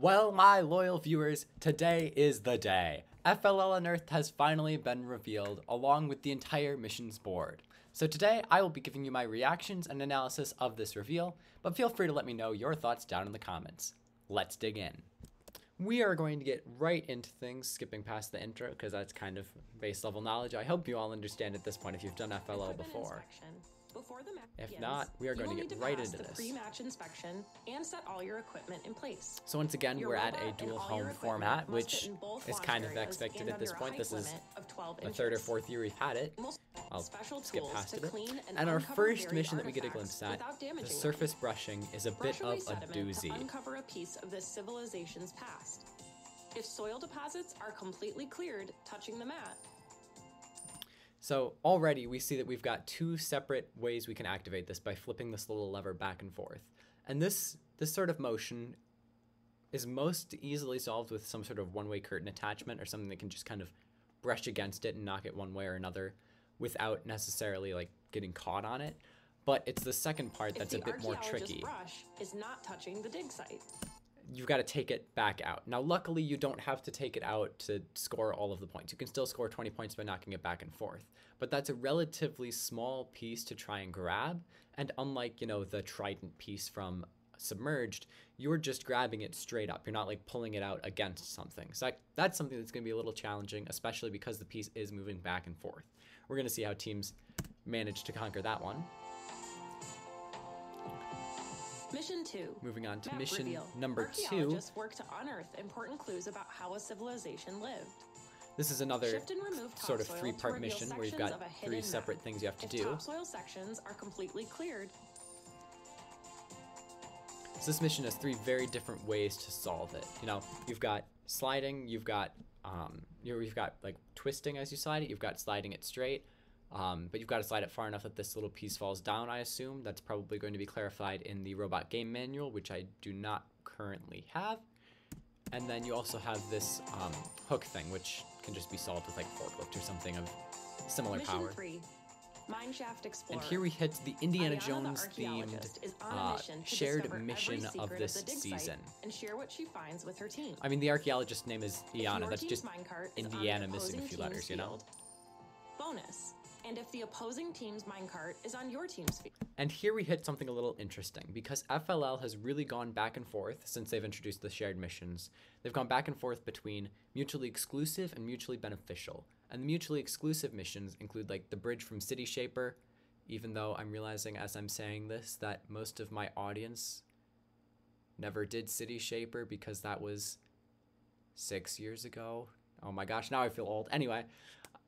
Well, my loyal viewers, today is the day. FLL Unearthed has finally been revealed, along with the entire missions board. So today, I will be giving you my reactions and analysis of this reveal, but feel free to let me know your thoughts down in the comments. Let's dig in. We are going to get right into things, skipping past the intro, because that's kind of base level knowledge. I hope you all understand at this point if you've done FLL before. Before the match If begins, not, we are going to get right into the this. Pre-match inspection and set all your equipment in place. So once again, Your we're at a dual home format, which fit in both is kind of expected at this point. This is limit of 12 the third or fourth year we've had it. Most I'll skip past it. and, And our first mission that we get a glimpse at, the damaging them. surface brushing, is a Brush bit of a doozy. Uncover a piece of this civilization's past. If soil deposits are completely cleared, touching the mat, So already we see that we've got two separate ways we can activate this by flipping this little lever back and forth. And this this sort of motion is most easily solved with some sort of one-way curtain attachment or something that can just kind of brush against it and knock it one way or another without necessarily like getting caught on it. But it's the second part if that's a bit more tricky. brush is not touching the dig site. You've got to take it back out. Now, luckily, you don't have to take it out to score all of the points. You can still score 20 points by knocking it back and forth. But that's a relatively small piece to try and grab. And unlike, you know, the trident piece from Submerged, you're just grabbing it straight up. You're not like pulling it out against something. So that, that's something that's going to be a little challenging, especially because the piece is moving back and forth. We're going to see how teams manage to conquer that one. Mission 2. Moving on to Map mission reveal. number two. Archaeologists work to unearth important clues about how a civilization lived. This is another Shift and remove sort of three-part mission where you've got three separate map. things you have to if do. topsoil sections are completely cleared, So this mission has three very different ways to solve it. You know, you've got sliding, you've got um, you you've got like twisting as you slide it, you've got sliding it straight, um, but you've got to slide it far enough that this little piece falls down. I assume that's probably going to be clarified in the robot game manual, which I do not currently have. And then you also have this um, hook thing, which can just be solved with like forklift or something of similar Mission power. 3. Mineshaft Explorer. And here we hit the Indiana Ayana, the Jones themed on a uh, mission shared mission of this the site season. and share what she finds with her team. I mean, the archaeologist's name is Ayana. That's just minecart is on the Indiana missing a few letters, you know? Bonus. And if the opposing team's minecart is on your team's field, And here we hit something a little interesting because FLL has really gone back and forth since they've introduced the shared missions. They've gone back and forth between mutually exclusive and mutually beneficial. And the mutually exclusive missions include like the bridge from City Shaper, even though I'm realizing as I'm saying this that most of my audience never did City Shaper because that was six years ago. Oh my gosh, now I feel old. Anyway,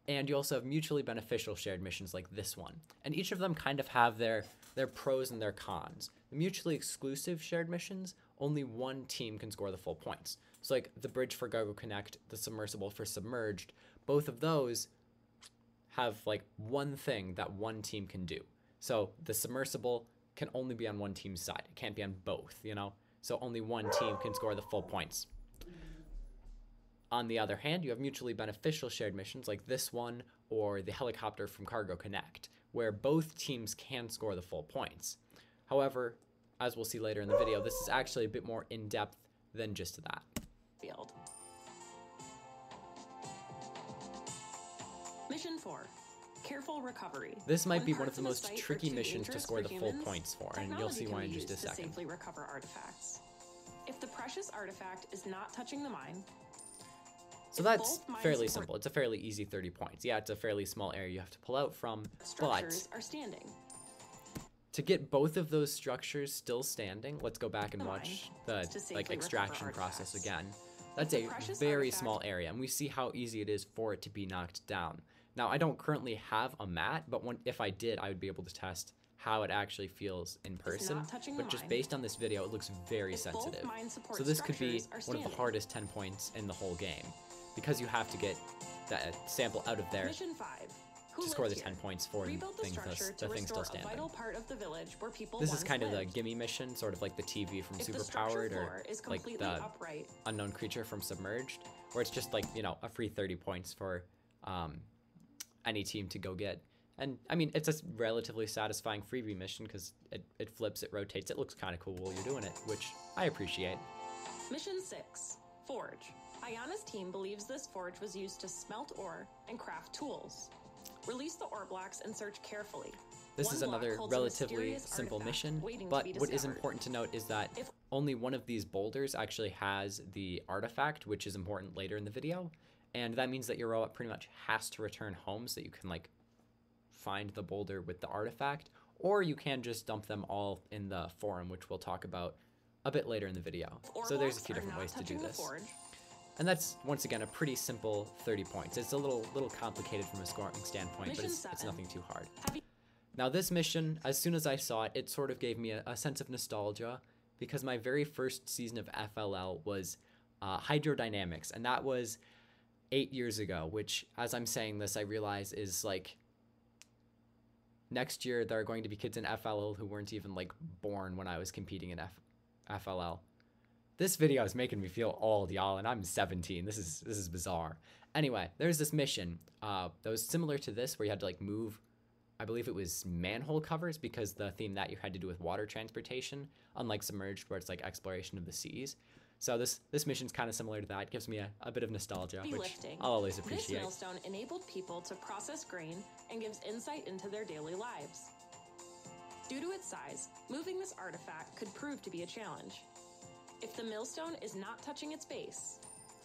and you also have mutually beneficial shared missions like this one. And each of them kind of have their their pros and their cons. The mutually exclusive shared missions only one team can score the full points. So like the bridge for Cargo Connect the submersible for submerged both of those have like one thing that one team can do. So the submersible can only be on one team's side. It can't be on both you know? So only one team can score the full points on the other hand, you have mutually beneficial shared missions like this one or the helicopter from Cargo Connect, where both teams can score the full points. However, as we'll see later in the video, this is actually a bit more in depth than just that. field. Mission 4. Careful recovery. This might be one of the most tricky missions to score the full points for, and you'll see why in just a second. safely recover artifacts. If the precious artifact is not touching the mine, So that's fairly simple. It's a fairly easy 30 points. Yeah, it's a fairly small area you have to pull out from, but are standing. to get both of those structures still standing, let's go back and watch the like extraction process again. That's a very small area, and we see how easy it is for it to be knocked down. Now, I don't currently have a mat, but when, if I did, I would be able to test how it actually feels in person. not touching the But just based on this video, it looks very If sensitive. So this could be one of the hardest 10 points in the whole game, because you have to get that sample out of there Mission 5. Who to score the lives 10 points for Rebuild the things structure the to thing still standing. vital part of the village where people This is kind of the lived. gimme mission, sort of like the TV from If the Superpowered or is like the upright, unknown creature from Submerged, where it's just like, you know, a free 30 points for um, any team to go get. And I mean, it's a relatively satisfying freebie mission because it, it flips, it rotates, it looks kind of cool while you're doing it, which I appreciate. Mission 6 Forge. Ayana's team believes this forge was used to smelt ore and craft tools. Release the ore blocks and search carefully. This One is another relatively simple mission, but what is important to note is that If- only one of these boulders actually has the artifact, which is important later in the video, and that means that your robot pretty much has to return home so that you can like find the boulder with the artifact, or you can just dump them all in the forum, which we'll talk about a bit later in the video. So there's a few different ways to do this. And that's once again a pretty simple 30 points. It's a little little complicated from a scoring standpoint, but it's, it's nothing too hard. Now this mission, as soon as I saw it, it sort of gave me a, a sense of nostalgia because my very first season of FLL was uh, hydrodynamics, and that was eight years ago. Which, as I'm saying this, I realize is like next year there are going to be kids in FLL who weren't even like born when I was competing in F- FLL. This video is making me feel old, y'all, and I'm 17. This is this is bizarre. Anyway, there's this mission uh, that was similar to this, where you had to like move. I believe it was manhole covers because the theme that you had to do with water transportation, unlike submerged, where it's like exploration of the seas. So this this mission's kind of similar to that. It gives me a, a bit of nostalgia, which lifting? I'll always appreciate. This millstone enabled people to process grain and gives insight into their daily lives. Due to its size, moving this artifact could prove to be a challenge. If the millstone is not touching its base,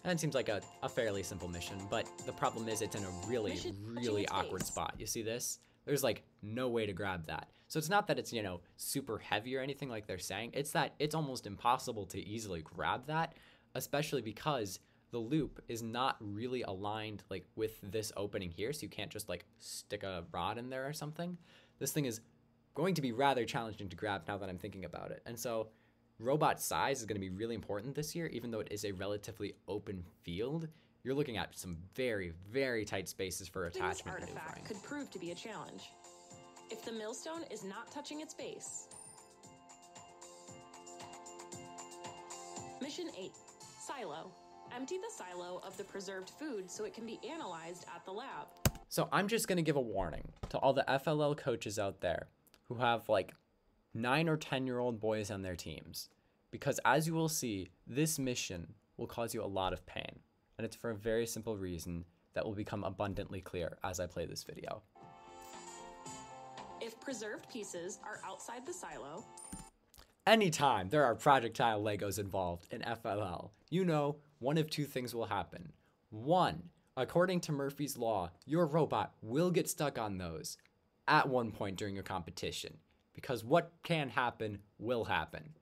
That seems like a, a fairly simple mission, but the problem is it's in a really, really awkward base. spot. You see this? There's like no way to grab that. So it's not that it's, you know, super heavy or anything like they're saying. It's that it's almost impossible to easily grab that, especially because the loop is not really aligned like with this opening here, so you can't just like stick a rod in there or something. This thing is going to be rather challenging to grab now that I'm thinking about it. And so robot size is going to be really important this year, even though it is a relatively open field. You're looking at some very, very tight spaces for this attachment maneuvering. artifact could prove to be a challenge. If the millstone is not touching its base, Mission 8 Silo. Empty the silo of the preserved food so it can be analyzed at the lab. So I'm just going to give a warning to all the FLL coaches out there who have like nine or 10 year old boys on their teams. Because as you will see, this mission will cause you a lot of pain. And it's for a very simple reason that will become abundantly clear as I play this video. If preserved pieces are outside the silo, Anytime there are projectile Legos involved in FLL, you know one of two things will happen. One, according to Murphy's Law, your robot will get stuck on those at one point during your competition. Because what can happen will happen.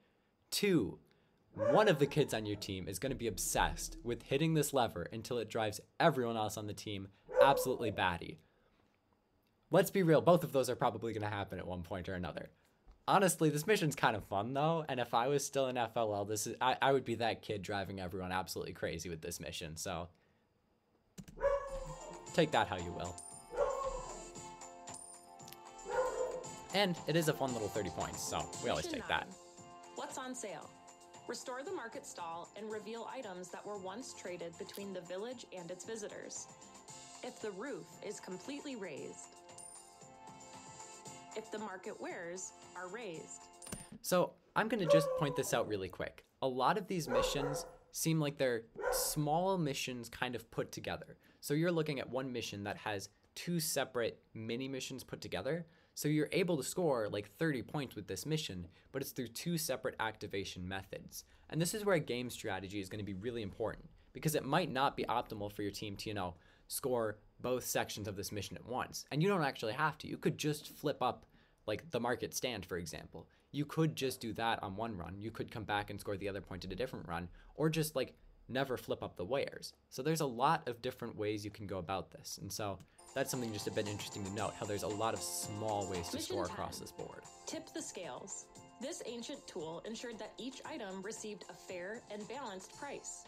Two, one of the kids on your team is going to be obsessed with hitting this lever until it drives everyone else on the team absolutely batty. Let's be real, both of those are probably going to happen at one point or another. Honestly, this mission's kind of fun though, and if I was still in FLL, this is I, I would be that kid driving everyone absolutely crazy with this mission. So take that how you will. And it is a fun little 30 points, so we always take that. What's on sale? Restore the market stall and reveal items that were once traded between the village and its visitors. If the roof is completely raised, if the market wares are raised, So I'm going to just point this out really quick. A lot of these missions seem like they're small missions kind of put together. So you're looking at one mission that has two separate mini missions put together. So you're able to score like 30 points with this mission, but it's through two separate activation methods. And this is where game strategy is going to be really important because it might not be optimal for your team to, you know, score both sections of this mission at once. And you don't actually have to. You could just flip up like the market stand, for example. You could just do that on one run. You could come back and score the other point at a different run, or just like never flip up the wares. So there's a lot of different ways you can go about this. And so that's something just a bit interesting to note how there's a lot of small ways to Mission score 10. across this board. tip the scales. This ancient tool ensured that each item received a fair and balanced price.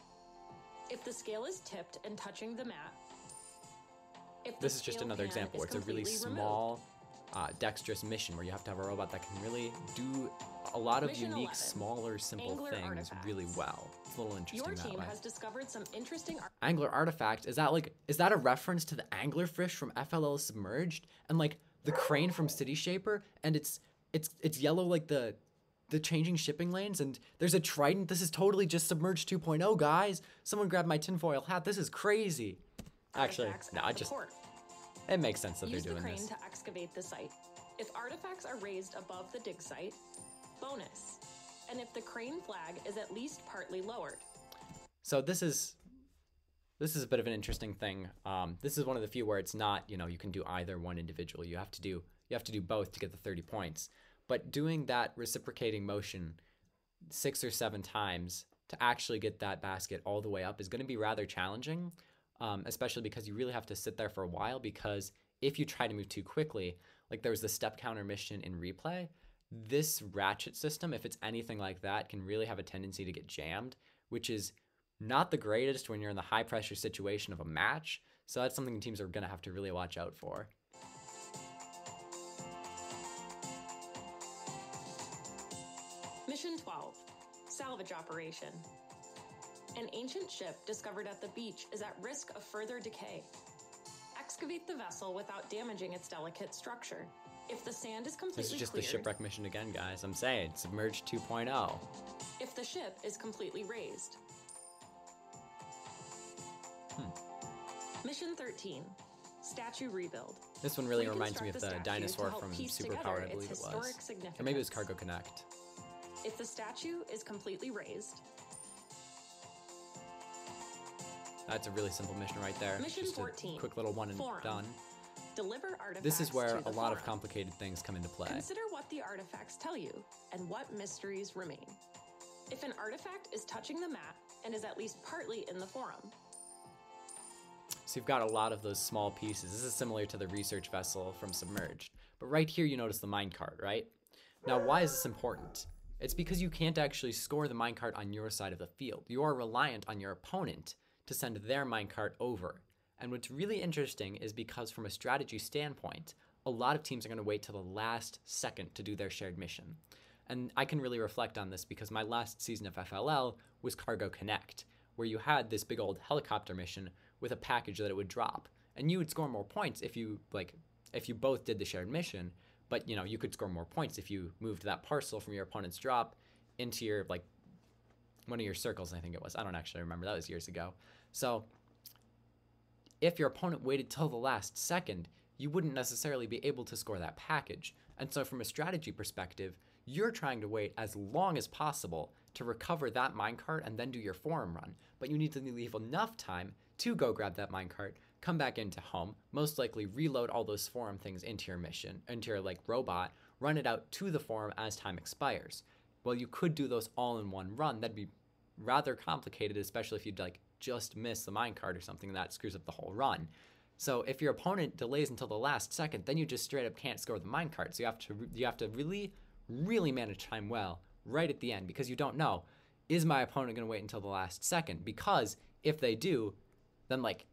If the scale is tipped and touching the mat, if the This is just another example it's a really small, uh, dexterous mission where you have to have a robot that can really do a lot of Mission unique, 11, smaller, simple Angler things really well. A little interesting Your team has discovered some interesting ar- angler artifact is that like is that a reference to the anglerfish from FLL submerged and like the crane from City Shaper and it's it's it's yellow like the the changing shipping lanes and there's a trident. This is totally just submerged 2.0, guys. Someone grab my tinfoil hat. This is crazy. Actually, no, I just port. it makes sense that Use they're doing the crane this. to excavate the site. If artifacts are raised above the dig site, bonus. And if the crane flag is at least partly lowered, So this is this is a bit of an interesting thing. Um, this is one of the few where it's not, you know, you can do either one individual. You have to do you have to do both to get the 30 points. But doing that reciprocating motion six or seven times to actually get that basket all the way up is going to be rather challenging, um, especially because you really have to sit there for a while. Because if you try to move too quickly, like there was the step counter mission in replay, this ratchet system, if it's anything like that, can really have a tendency to get jammed, which is not the greatest when you're in the high pressure situation of a match. So that's something teams are going to have to really watch out for. Mission 12 Salvage Operation. An ancient ship discovered at the beach is at risk of further decay. Excavate the vessel without damaging its delicate structure. If the sand is completely This is just cleared, the shipwreck mission again, guys. I'm saying submerged oh. 2.0. if the ship is completely raised. Hmm. Mission 13 Statue Rebuild. This one really reminds me of the the dinosaur from piece Superpowered, I believe it was. Or maybe it was. Cargo Connect. If the statue is completely raised, That's a really simple mission right there. Mission just 14, a quick little one and done. Deliver artifacts. This is where a lot of complicated things come into play. Consider what the artifacts tell you and what mysteries remain. If an artifact is touching the map and is at least partly in the forum, So you've got a lot of those small pieces. This is similar to the research vessel from Submerged. But right here, you notice the minecart, right? Now, why is this important? It's because you can't actually score the minecart on your side of the field. You are reliant on your opponent to send their minecart over. And what's really interesting is because, from a strategy standpoint, a lot of teams are going to wait till the last second to do their shared mission. And I can really reflect on this because my last season of FLL was Cargo Connect, where you had this big old helicopter mission with a package that it would drop. And you would score more points if you like if you both did the shared mission, but you know, you could score more points if you moved that parcel from your opponent's drop into your like one of your circles, I think it was. I don't actually remember. That was years ago. So if your opponent waited till the last second, you wouldn't necessarily be able to score that package. And so, from a strategy perspective, you're trying to wait as long as possible to recover that minecart and then do your forum run. But you need to leave enough time to go grab that minecart, come back into home, most likely reload all those forum things into your mission, into your like robot, run it out to the forum as time expires. Well, you could do those all in one run. That'd be rather complicated, especially if you'd like just miss the minecart or something that screws up the whole run. So if your opponent delays until the last second, then you just straight up can't score the minecart. So you have to you have to really really manage time well right at the end because you don't know is my opponent going to wait until the last second because if they do, then like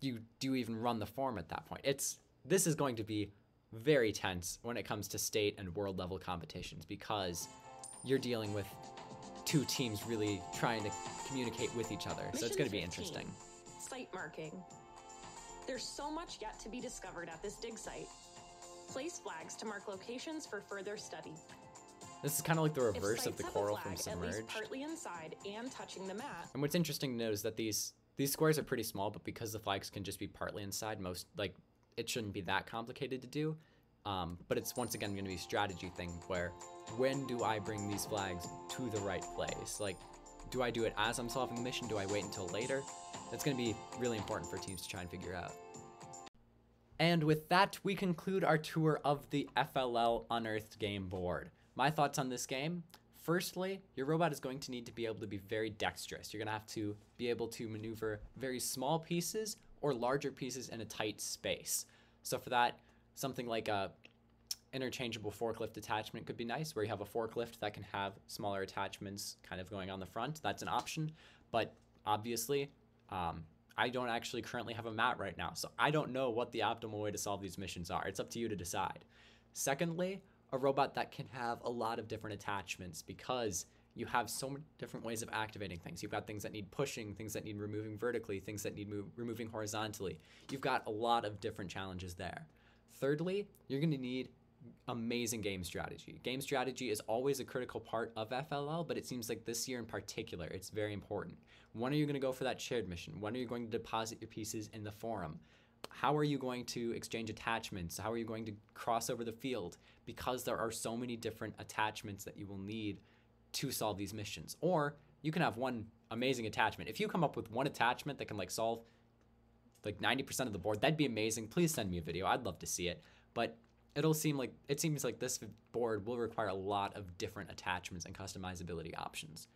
you do even run the form at that point. It's this is going to be very tense when it comes to state and world level competitions because you're dealing with two teams really trying to communicate with each other. so it's going to be interesting. Site marking. There's so much yet to be discovered at this dig site. Place flags to mark locations for further study. This is kind of like the reverse of the coral from flag least Submerged. partly inside and touching the mat, And what's interesting to note is that these these squares are pretty small, but because the flags can just be partly inside, most like it shouldn't be that complicated to do. Um, but it's once again going to be a strategy thing where when do I bring these flags to the right place? Like, do I do it as I'm solving the mission? Do I wait until later? That's going to be really important for teams to try and figure out. And with that, we conclude our tour of the FLL Unearthed game board. My thoughts on this game firstly, your robot is going to need to be able to be very dexterous. You're going to have to be able to maneuver very small pieces or larger pieces in a tight space. So, for that, something like a interchangeable forklift attachment could be nice, where you have a forklift that can have smaller attachments kind of going on the front. That's an option. But obviously, um, I don't actually currently have a mat right now, so I don't know what the optimal way to solve these missions are. It's up to you to decide. Secondly, a robot that can have a lot of different attachments because you have so many different ways of activating things. You've got things that need pushing, things that need removing vertically, things that need move, removing horizontally. You've got a lot of different challenges there. Thirdly, you're going to need amazing game strategy. Game strategy is always a critical part of FLL, but it seems like this year in particular, it's very important. When are you going to go for that shared mission? When are you going to deposit your pieces in the forum? How are you going to exchange attachments? How are you going to cross over the field? Because there are so many different attachments that you will need to solve these missions. Or you can have one amazing attachment. If you come up with one attachment that can like solve like 90% of the board, that'd be amazing. Please send me a video. I'd love to see it. But it'll seem like it seems like this board will require a lot of different attachments and customizability options.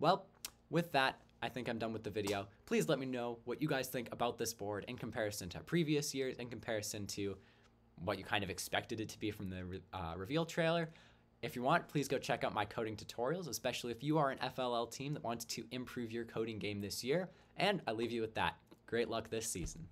Well, with that, I think I'm done with the video. Please let me know what you guys think about this board in comparison to previous years, in comparison to what you kind of expected it to be from the uh, reveal trailer. If you want, please go check out my coding tutorials, especially if you are an FLL team that wants to improve your coding game this year. And I leave you with that. Great luck this season.